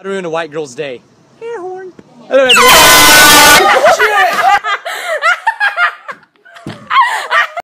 How to ruin a white girl's day. Air horn. Hello everyone.